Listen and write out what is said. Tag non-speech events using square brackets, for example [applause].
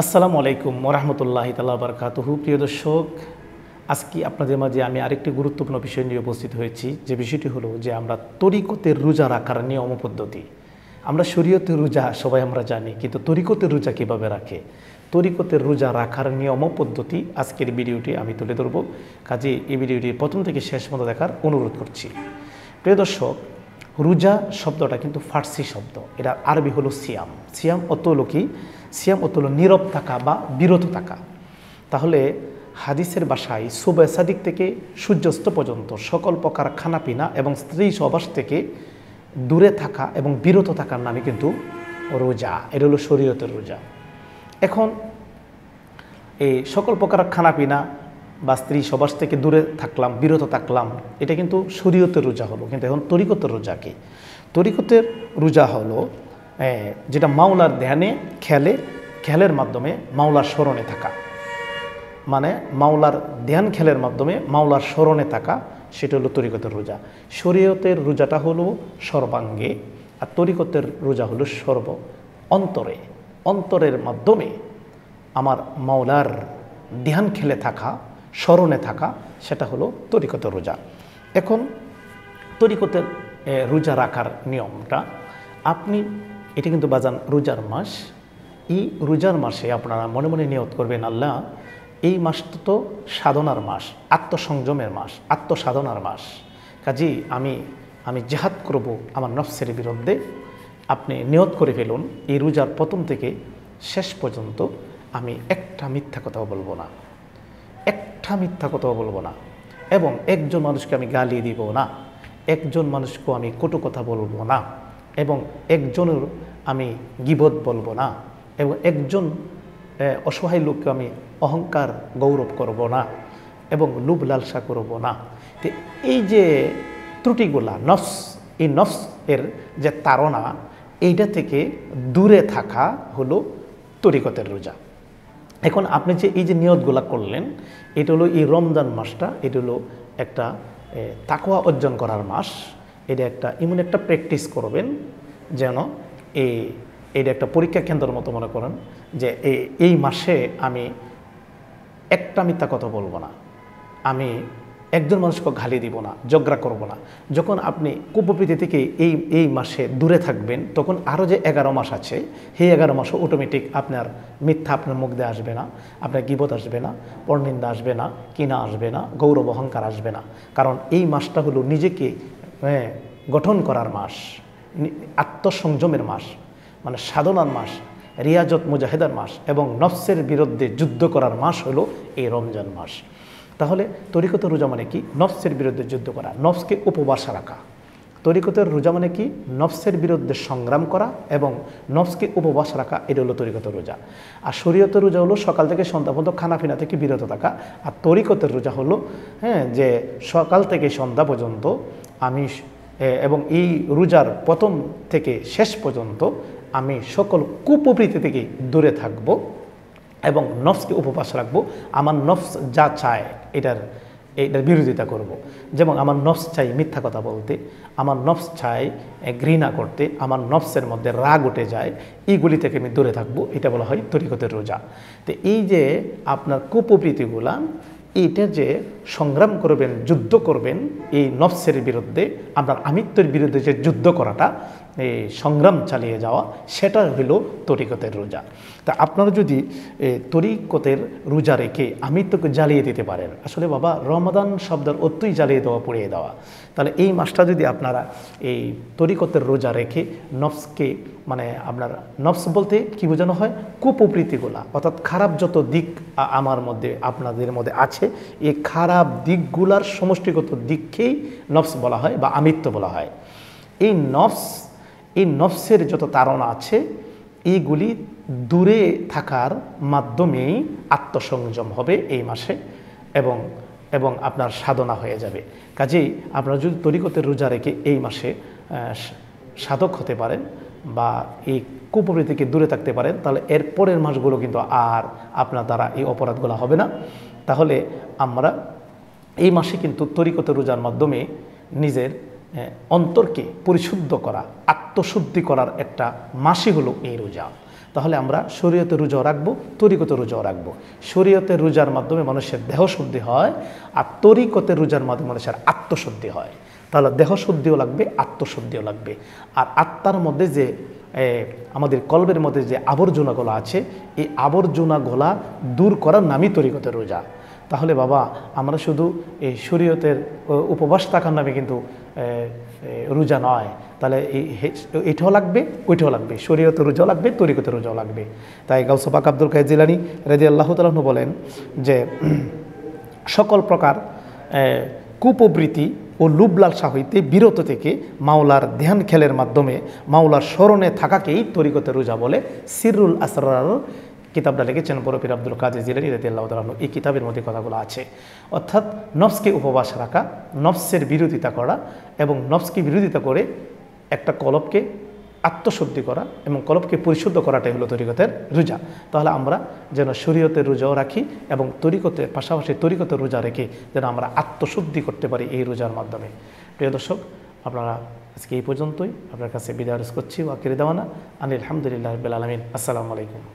আসসালামু আলাইকুম ওরহমতুল্লাহ তাল্লা বারকাতহু। প্রিয় দর্শক, আজকে আপনাদের মাঝে আমি আরেকটি গুরুত্বপূর্ণ বিষয় নিয়ে উপস্থিত হয়েছি। যে বিষয়টি হলো যে আমরা তরিকতের রোজা রাখার নিয়ম পদ্ধতি। আমরা শরীয়তের রোজা সবাই আমরা জানি, কিন্তু তরিকতের রোজা কীভাবে রাখে? তরিকতের রোজা রাখার নিয়ম পদ্ধতি আজকের ভিডিওটি আমি তুলে ধরবো। কাজে এই ভিডিওটি প্রথম থেকে শেষ মতো দেখার অনুরোধ করছি। প্রিয় দর্শক রোজা শব্দটা কিন্তু ফার্সি শব্দ। এটা আরবি হলো সিয়াম। সিয়াম অত হলো কি? সিয়াম অত হলো নীরব থাকা বা বিরত থাকা। তাহলে হাদিসের বাসায় সুবে সাদিক থেকে সূর্যাস্ত পর্যন্ত সকল প্রকার খানাপিনা এবং স্ত্রী সবাস থেকে দূরে থাকা এবং বিরত থাকার নামে কিন্তু রোজা। এটা হলো শরীয়তের রোজা। এখন এই সকল প্রকার খানাপিনা বা স্ত্রী সবাস থেকে দূরে থাকলাম, বিরত থাকলাম, এটা কিন্তু শরীয়তের রোজা হলো। কিন্তু এখন তরিকতের রোজা কি? তরিকতের রোজা হলো যেটা মাওলার ধ্যানে খেলে খেলের মাধ্যমে মাওলার স্মরণে থাকা। মানে মাওলার ধ্যান খেলের মাধ্যমে মাওলার স্মরণে থাকা, সেটা হলো তরিকতের রোজা। শরীয়তের রোজাটা হলো সর্বাঙ্গে, আর তরিকতের রোজা হলো সর্ব অন্তরে। অন্তরের মাধ্যমে আমার মাওলার ধ্যান খেলে থাকা স্মরণে থাকা, সেটা হলো তরিকতের রোজা। এখন তরিকতের রোজা রাখার নিয়মটা, আপনি, এটা কিন্তু বাজান রোজার মাস। এই রোজার মাসে আপনারা মনে মনে নিয়ত করবেন, আল্লাহ, এই মাসটা তো সাধনার মাস, আত্মসংযমের মাস, আত্মসাধনার মাস। কাজী আমি আমি জেহাদ করব আমার নফসের বিরুদ্ধে। আপনি নিয়ত করে ফেলুন, এই রোজার প্রথম থেকে শেষ পর্যন্ত আমি একটা মিথ্যা কথাও বলব না। একটা মিথ্যা কথাও বলব না। এবং একজন মানুষকে আমি গালি দিব না। একজন মানুষকে আমি কটু কথা বলব না। এবং একজনের আমি গিবত বলব না। এবং একজন অসহায় লোককে আমি অহংকার গৌরব করব না। এবং লুব লালসা করব না। তো এই যে ত্রুটিগুলা, নফস, এই নফস এর যে তাড়না, এইটা থেকে দূরে থাকা হলো তরিকতের রোজা। এখন আপনি যে এই যে নিয়তগুলা করলেন, এটা হলো এই রমজান মাসটা, এটা হলো একটা তাকোয়া অর্জন করার মাস। এটা একটা, এমন একটা প্র্যাকটিস করবেন যেন এই এটা একটা পরীক্ষা কেন্দ্রের মতো মনে করেন যে এই মাসে আমি একটা মিথ্যা কথা বলব না। আমি একজন মানুষকে ঘালি দিব না জগরা করব না। যখন আপনি কুপপ্রীতি থেকে এই এই মাসে দূরে থাকবেন, তখন আরও যে এগারো মাস আছে, সেই এগারো মাসও অটোমেটিক আপনার মিথ্যা আপনার মুখ দিয়ে আসবে না, আপনার গিবত আসবে না, পরনিন্দা আসবে না, কিনা আসবে না, গৌরব, অহংকার আসবে না। কারণ এই মাসটা হলো নিজেকে গঠন করার মাস আত্মসংযমের মাস মানে সাধনার মাস, রিয়াজত মুজাহেদার মাস এবং নফসের বিরুদ্ধে যুদ্ধ করার মাস হলো এই রমজান মাস। তাহলে তরিকতের রোজা মানে কি? নফসের বিরুদ্ধে যুদ্ধ করা, নফসকে উপবাস রাখা। তরিকতের রোজা মানে কি? নফসের বিরুদ্ধে সংগ্রাম করা এবং নফসকে উপবাস রাখা, এটা হলো তরিকতের রোজা। আর শরীয়তের রোজা হলো সকাল থেকে সন্ধ্যা পর্যন্ত খানাপিনা থেকে বিরত থাকা। আর তরিকতের রোজা হলো হ্যাঁ যে সকাল থেকে সন্ধ্যা পর্যন্ত আমি এবং এই রোজার প্রথম থেকে শেষ পর্যন্ত আমি সকল কুপ্রবৃত্তি থেকে দূরে থাকব। এবং নফসকে উপবাস রাখব, আমার নফস যা চায় এটার এটার বিরোধিতা করব। যেমন আমার নফস চাই মিথ্যা কথা বলতে, আমার নফস চাই ঘৃণা করতে, আমার নফসের মধ্যে রাগ উঠে যায়, এইগুলি থেকে আমি দূরে থাকব, এটা বলা হয় তরিকতের রোজা তো এই যে আপনার কুপ্রবৃত্তিগুলা এইটা যে সংগ্রাম করবেন, যুদ্ধ করবেন, এই নফসের বিরুদ্ধে আপনার আমিত্বের বিরুদ্ধে যে যুদ্ধ করাটা, এই সংগ্রাম চালিয়ে যাওয়া, সেটা হইল তরিকতের রোজা। তা আপনারা যদি তরিকতের রোজা রেখে আমিত্বকে জ্বালিয়ে দিতে পারেন, আসলে বাবা, রমাদান শব্দের অত্যই জ্বালিয়ে দেওয়া, পড়িয়ে দেওয়া। তাহলে এই মাসটা যদি আপনারা এই তরিকতের রোজা রেখে নফসকে মানে আপনার নফস বলতে কি বোঝানো হয়? কুপ্রবৃত্তিগুলা, অর্থাৎ খারাপ যত দিক আমার মধ্যে, আপনাদের মধ্যে আছে এই খারাপ দিকগুলার সমষ্টিগত দিককেই নফস বলা হয় বা আমিত্ব বলা হয়। এই নফস, এই নফসের যত তাড়না আছে, এইগুলি দূরে থাকার মাধ্যমেই আত্মসংযম হবে এই মাসে এবং এবং আপনার সাধনা হয়ে যাবে। কাজেই আপনারা যদি তরিকতের রোজা রেখে এই মাসে সাধক হতে পারেন বা এই কুপ্রবৃত্তি দূরে থাকতে পারেন, তাহলে এর পরের মাসগুলো কিন্তু আর আপনার দ্বারা এই অপরাধগুলো হবে না। তাহলে আমরা এই মাসে কিন্তু তরিকত রোজার মাধ্যমে নিজের অন্তরকে পরিশুদ্ধ করা, আত্মশুদ্ধি করার একটা মাসই হলো এই রোজা। তাহলে আমরা শরীয়তে রোজাও রাখব, তরিকতে রোজাও রাখব। শরীয়তের রোজার মাধ্যমে মানুষের দেহ শুদ্ধি হয়, আর তরিকতের রোজার মাধ্যমে মানুষের আত্মশুদ্ধি হয়। তাহলে দেহশুদ্ধিও লাগবে, আত্মশুদ্ধিও লাগবে। আর আত্মার মধ্যে যে আমাদের কলবের মধ্যে যে আবর্জনাগুলো আছে, এই আবর্জনাগুলা দূর করার নামই তরিকতের রোজা। তাহলে বাবা, আমরা শুধু এই শরীয়তের উপবাস থাকার নামে কিন্তু রোজা নয়। তাহলে এটাও লাগবে, ওইটাও লাগবে। শরীয়তে রোজাও লাগবে, তরিকতে রোজাও লাগবে। তাই গাউসবাক আব্দুল কায় জিলানি রেজি আল্লাহ তালু বলেন যে, [clears throat] সকল প্রকার কুপ্রবৃত্তি ও লুবলালসা হইতে বিরত থেকে মাওলার ধ্যান খেলের মাধ্যমে মাওলার স্মরণে থাকাকেই তরিকতে রোজা বলে সিরুল আসরার কিতাবটা লিখেছেন বরফির আব্দুল কাদের জিলানি রাজি আল্লাহ তালু এই কিতাবের মধ্যে কথাগুলো আছে। অর্থাৎ নফসকে উপবাস রাখা, নফসের বিরোধিতা করা এবং নফসকে বিরোধিতা করে একটা কলবকে আত্মশুদ্ধি করা এবং কলবকে পরিশুদ্ধ করাটাই হলো তরিকতের রোজা। তাহলে আমরা যেন শরীয়তের রোজাও রাখি এবং তরিকতের পাশাপাশি তরিকতের রোজা রেখে যেন আমরা আত্মশুদ্ধি করতে পারি এই রোজার মাধ্যমে। প্রিয় দর্শক, আপনারা আজকে এই পর্যন্তই। আপনার কাছে বিদায় করছি। ওয়াকির দেওয়ানা। আনিল আলহামদুলিল্লাহ আলমিন। আসসালামু আলাইকুম।